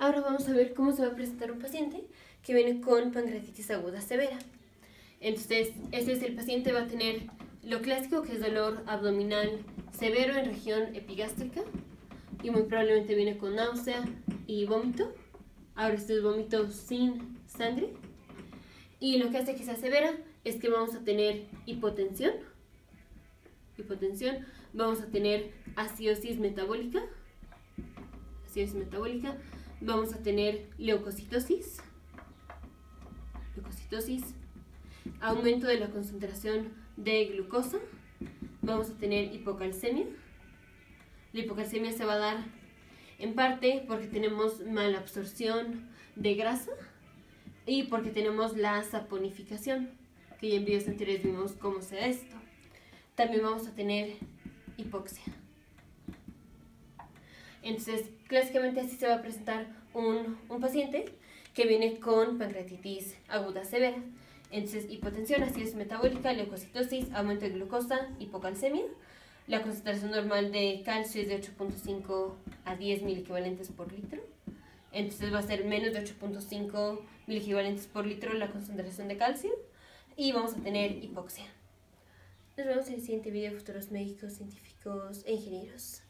Ahora vamos a ver cómo se va a presentar un paciente que viene con pancreatitis aguda severa. Entonces, este es el paciente, va a tener lo clásico que es dolor abdominal severo en región epigástrica y muy probablemente viene con náusea y vómito. Ahora este es vómito sin sangre. Y lo que hace que sea severa es que vamos a tener hipotensión, hipotensión, vamos a tener acidosis metabólica, acidosis metabólica, vamos a tener leucocitosis, leucocitosis, aumento de la concentración de glucosa, vamos a tener hipocalcemia. La hipocalcemia se va a dar en parte porque tenemos mala absorción de grasa y porque tenemos la saponificación, que ya en videos anteriores vimos cómo se da esto. También vamos a tener hipoxia. Entonces, clásicamente así se va a presentar un, un paciente que viene con pancreatitis aguda severa. Entonces, hipotensión, acidez metabólica, leucocitosis, aumento de glucosa, hipocalcemia. La concentración normal de calcio es de 8.5 a 10 mil equivalentes por litro. Entonces va a ser menos de 8.5 mil equivalentes por litro la concentración de calcio. Y vamos a tener hipoxia. Nos vemos en el siguiente video, futuros médicos, científicos e ingenieros.